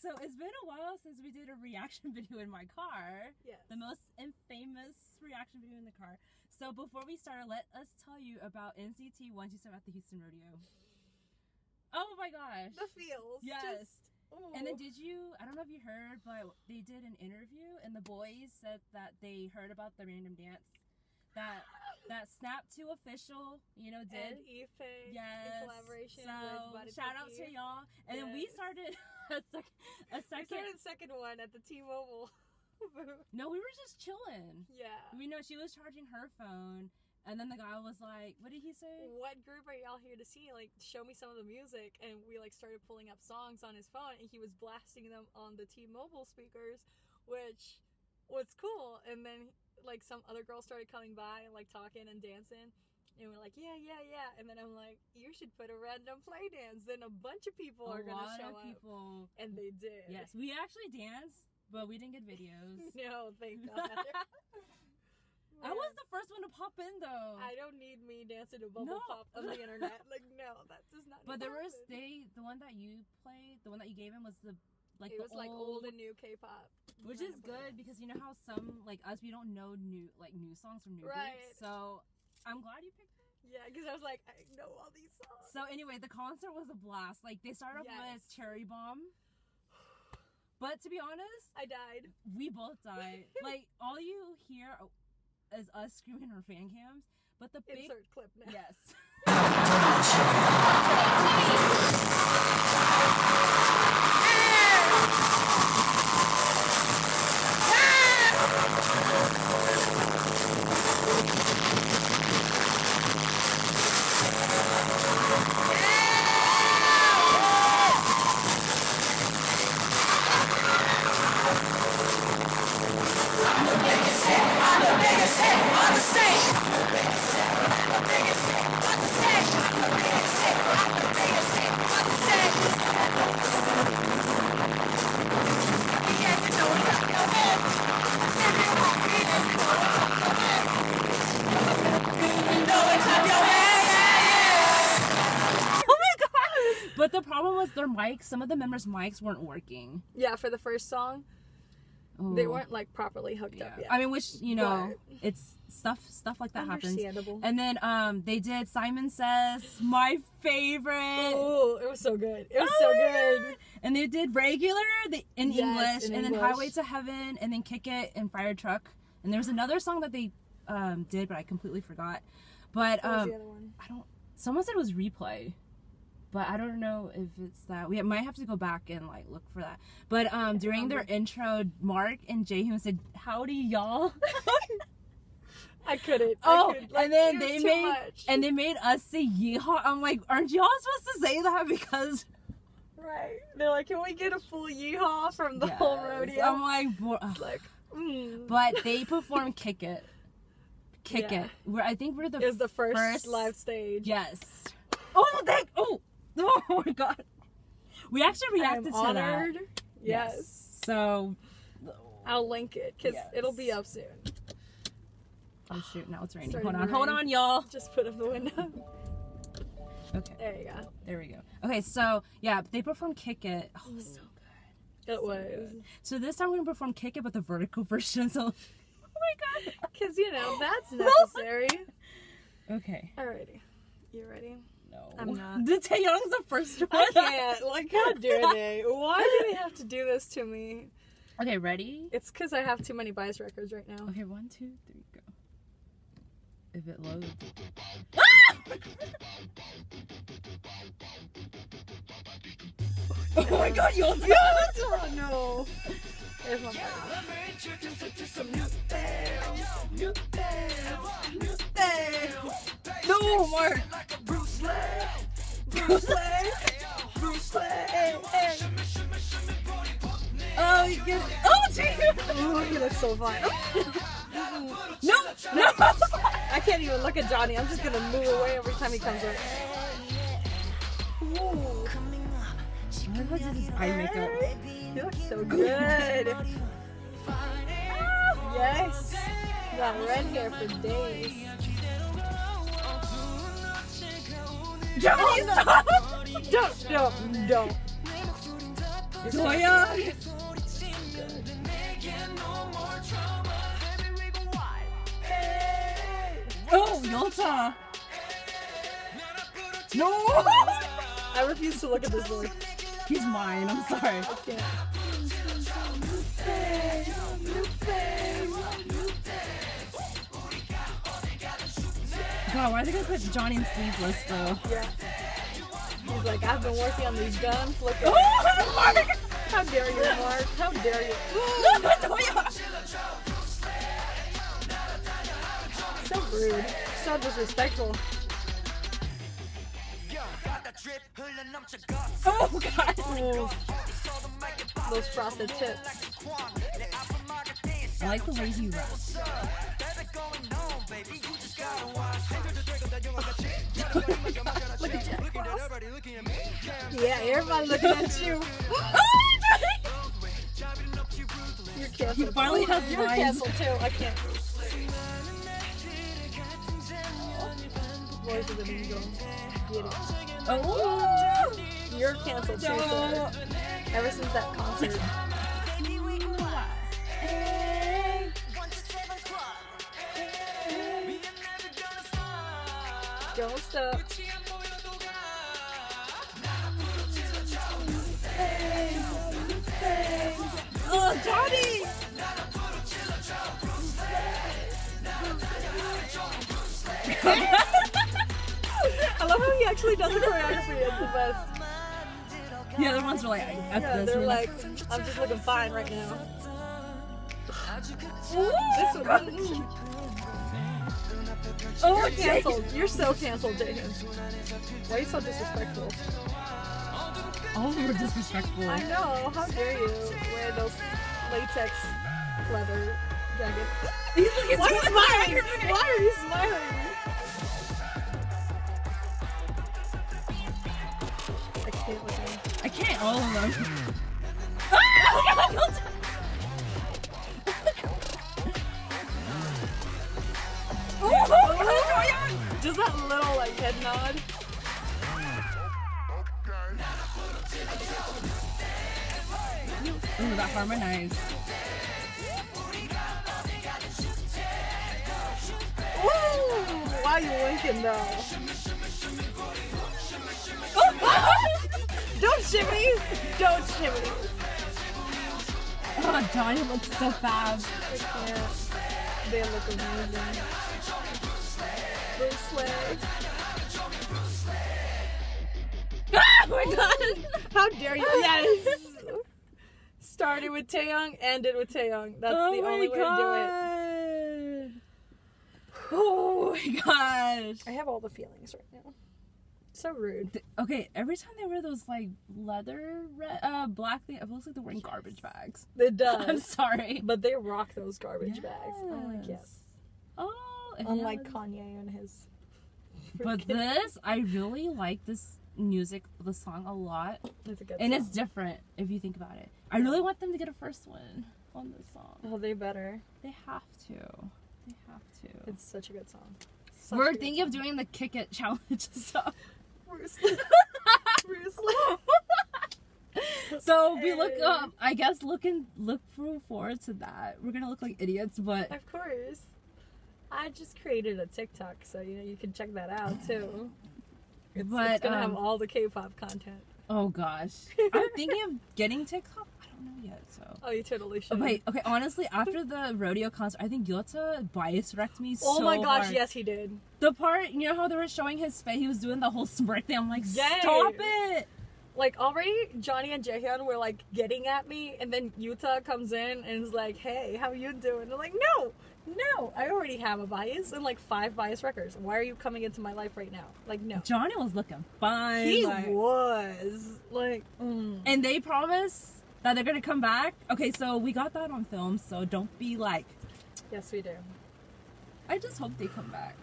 so it's been a while since we did a reaction video in my car. Yes. The most infamous reaction video in the car. So before we start, let us tell you about NCT 127 at the Houston Rodeo. Oh my gosh. the feels. Yes. Just, oh. And then did you? I don't know if you heard, but they did an interview, and the boys said that they heard about the random dance that that Snap Two official, you know, and did. Ife Yes. in collaboration so with Body shout out to y'all, and then we started a, sec- a We second. started second one at the T-Mobile. booth. No, we were just chilling. yeah. We know she was charging her phone, and then the guy was like, "What did he say?" What group are y'all here to see? Like, show me some of the music. And we like started pulling up songs on his phone, and he was blasting them on the T-Mobile speakers, which was cool. And then like some other girls started coming by and like talking and dancing. And we're like, yeah, yeah, yeah. And then I'm like, you should put a random play dance. Then a bunch of people a are gonna lot show of up. people. And they did. Yes, we actually danced, but we didn't get videos. No, thank God. I was the first one to pop in though. I don't need me dancing to bubble No. pop on the internet. Like, no, that does not. But there was happen. they the one that you played, the one that you gave him was the like it was like old and new K-pop, which is good because you know how some like us we don't know new like new songs from new Right. groups. So I'm glad you picked it. Yeah, because I was like, I know all these songs. So anyway, the concert was a blast. Like they started off with Yes. Cherry Bomb. But to be honest, I died. we both died. like all you hear is us screaming our fan cams. But the big Insert clip now. yes. Oh but the problem was their mics. Some of the members' mics weren't working. Yeah, for the first song, they weren't like properly hooked Yeah. up yet. I mean, which you know, it's stuff stuff like that happens. And then um, they did Simon Says, my favorite. Oh, it was so good. It was Oh so good. And they did regular the, in Yes, English, in and then Highway to Heaven, and then Kick It and Fire Truck. And there was another song that they um, did, but I completely forgot. But What was um, the other one? I don't. Someone said it was replay, but I don't know if it's that. We might have to go back and like look for that. But um, during their intro, Mark and Jaehyun said, "Howdy, y'all." I couldn't. oh, I could, like, and then they made much. and they made us say "yeehaw." I'm like, aren't y'all supposed to say that because right. They're like, can we get a full yeehaw from the whole Yes. rodeo? I'm like, "Bro- like, mm. but they performed "Kick It." Kick Yeah. it. We're, I think we're the it was the first, first live stage. Yes. Oh, thank. Oh, oh my god. We actually reacted to that. honored. Yes. So, I'll link it because Yes. it'll be up soon. oh shoot, now it's raining. Hold on, to hold on, y'all. Just put up the window. Okay, there you go. there we go. Okay, so yeah, they performed "Kick It." Oh, mm. so good. It was. So this time we're gonna perform "Kick It" but the vertical version. So, oh my god. Because, you know, that's necessary. Okay. Alrighty. You ready? No. I'm not. The Taeyong's the first one. I can't. Like, how dare they? Why do they have to do this to me? Okay, ready? It's because I have too many bias wreckers right now. Okay, one, two, three, go. If it loads. Ah! oh my god, you also oh no. There's my bias. No, Mark. Bruce Lee. Bruce Lee. Bruce Lee. Oh, you get Oh, gee. He looks so fine. No, no. I can't even look at Johnny. I'm just gonna move away every time he comes up. Ooh. I do this eye makeup? He looks so good. yes. Got red hair for days. Johnny, stop. Don't, don't, don't. Doya. Oh, Yolta. No. I refuse to look at this boy. He's mine. I'm sorry. Yeah. God, why are they gonna put Johnny in sleeveless though? Yeah. He's like, I've been working on these guns. Look at Oh, Mark! How dare you, Mark? How dare you? So rude. So disrespectful. Oh God. Ooh. Those frosted tips. I like the way he raps. Yeah, everybody looking at you. You're canceled. He finally has You're lines. canceled too. I can't. Oh. Voice of the Mean Girls. Get it. Oh. You're canceled too, sir. Ever since that concert. Actually does the choreography. It's the best. The other ones are like, F Yeah, this. they're like, I'm just looking fine right now. This one. Oh, You're canceled. You're so canceled, Jacob. Why are you so disrespectful? All of them are disrespectful. I know. How dare you wear those latex leather jackets? Why are you smiling? Why Woo! Why are you winking though? Don't shimmy! Don't shimmy! Oh, Johnny looks so fab. Can't. They look amazing. Bruce Lee. Oh my god. How dare you? Yes! Started with Taeyong, ended with Taeyong. That's oh the my only way to do it. god. Oh my gosh. I have all the feelings right now. So rude. Okay, every time they wear those like leather, red, uh, black thing, it looks like they're wearing garbage bags. It I'm sorry. but they rock those garbage bags. I'm like, Yes. yes. Oh, and Unlike yeah. Kanye and his. But this, I really like this music, the song a lot, It's a good and song. it's different if you think about it. I really want them to get a first one on this song. Oh, they better. They have to. They have to. It's such a good song. Such We're thinking of doing the kick it challenge and stuff. Bruce. Bruce so we look um I guess looking look forward to that. We're gonna look like idiots, but Of course. I just created a TikTok, so you know you can check that out too. It's, But, it's gonna have um, all the K-pop content. oh gosh. I'm thinking of getting TikTok. I don't know yet, so Oh, you totally should. Oh, wait, okay, honestly, after the rodeo concert, I think Yuta bias wrecked me so. Oh so my gosh, hard. yes, he did. The part, you know how they were showing his face, he was doing the whole smirk thing. I'm like, Yes. stop it! Like already, Johnny and Jaehyun were like getting at me, and then Yuta comes in and is like, "Hey, how you doing?" I'm like, "No, no, I already have a bias and like five bias wreckers. Why are you coming into my life right now? Like, no." Johnny was looking fine. He like- was like, mm. and they promise that they're gonna come back. Okay, so we got that on film, so don't be like, yes, we do. I just hope they come back.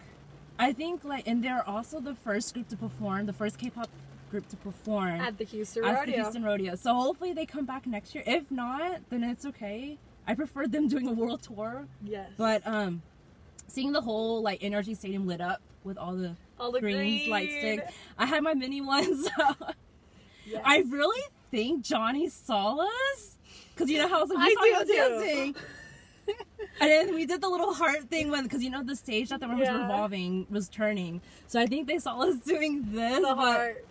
I think like, and they're also the first group to perform, the first K-pop group to perform At the Houston at the Houston Rodeo. So hopefully they come back next year. If not, then it's okay. I preferred them doing a world tour, Yes, but um, seeing the whole like NRG Stadium lit up with all the all the greens, green light stick. I had my mini ones. So Yes. I really think Johnny saw us? Because you know how I was like, we I saw you dancing. and then we did the little heart thing when, because you know the stage that the room was revolving was turning. So I think they saw us doing this. The but- heart.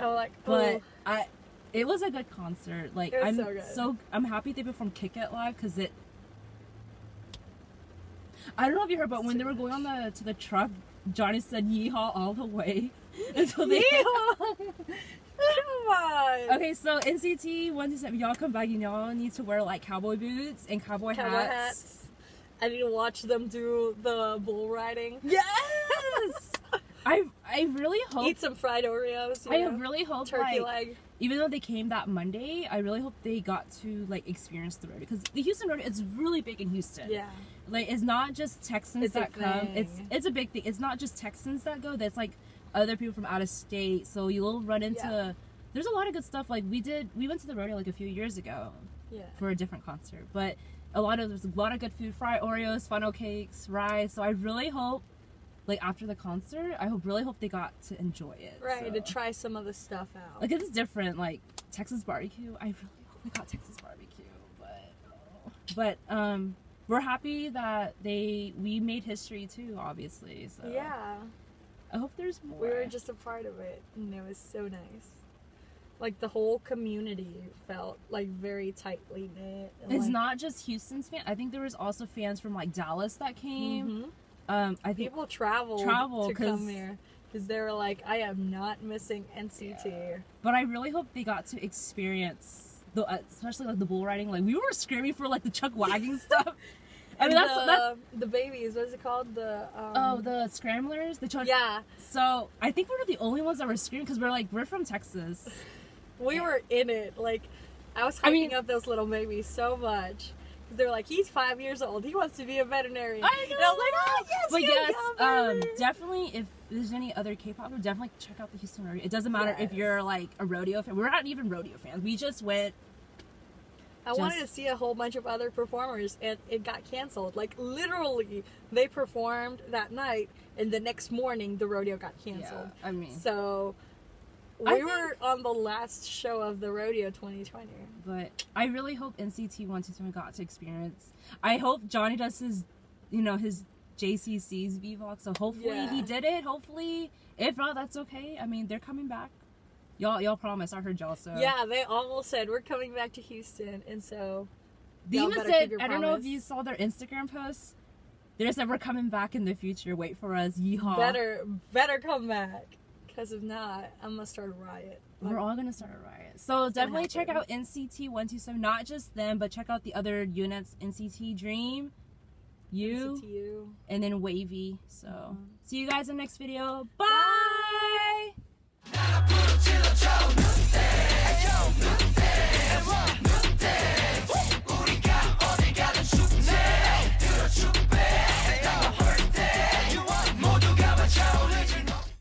I'm like, but oh. I, it was a good concert. Like I'm so good. so I'm happy they performed Kick It live because it. I don't know if you heard, but when they were going on the to the truck, Johnny said "Yeehaw" all the way until they. Come on. Okay, so NCT one two seven, y'all come back. and Y'all need to wear like cowboy boots and cowboy, Cowboy hats. hats. I need to watch them do the bull riding. Yes. I I really hope. Eat some fried Oreos. I know? really hope turkey like, leg. Even though they came that Monday, I really hope they got to like experience the rodeo because the Houston rodeo is really big in Houston. Yeah. Like it's not just Texans It's a that come. It's it's a big thing. It's not just Texans that go. That's like other people from out of state. So you'll run into. Yeah. There's a lot of good stuff. Like we did, we went to the rodeo like a few years ago Yeah. for a different concert, but a lot of there's a lot of good food, fried Oreos, funnel cakes, rice. So I really hope, like after the concert, I hope really hope they got to enjoy it. Right. so. To try some of the stuff out. Like it's different. Like Texas barbecue. I really hope we got Texas barbecue, but oh. but um, we're happy that they we made history too. Obviously, so yeah. I hope there's more. We were just a part of it, and it was so nice. Like the whole community felt like very tightly knit. It's like, not just Houston's fan. I think there was also fans from like Dallas that came. Mhm. Um, I think People traveled Travel, to come here because they were like, "I am not missing NCT." But I really hope they got to experience the, uh, especially like the bull riding. Like we were screaming for like the chuck wagon stuff. I mean, And that's the, that's the babies. What is it called? The um, oh the scramblers, the chuck. yeah. So I think we were the only ones that were screaming because we're like we're from Texas. We Yeah. were in it. Like, I was hyping I mean- up those little babies so much. 'Cause They were like, he's five years old. He wants to be a veterinarian. I And I was like, oh, yes, But yes, um, definitely if there's any other K-pop, definitely check out the Houston rodeo. It doesn't matter if you're like a rodeo fan. We're not even rodeo fans. We just went. I wanted to see a whole bunch of other performers, and it got canceled. Like, literally, they performed that night, and the next morning, the rodeo got canceled. Yeah, I mean, So, we I think- were on the last show of the rodeo 2020. but I really hope NCT One Two Seven got to experience. I hope Johnny does his, you know, his JCC's vlog. So hopefully Yeah. he did it. Hopefully, if not, that's okay. I mean, they're coming back. Y'all, y'all promise. I heard y'all. So Yeah, they all said, we're coming back to Houston, and so They even said, I don't know if you saw their Instagram posts. They just said we're coming back in the future. Wait for us. Yeehaw. better better come back. Because if not, I'm gonna start a riot. Like, We're all gonna start a riot. So definitely check out NCT One Two Seven. Not just them, but check out the other units: NCT Dream, you, NCTU. and then WayV. So mm -hmm. see you guys in the next video. Bye. Bye.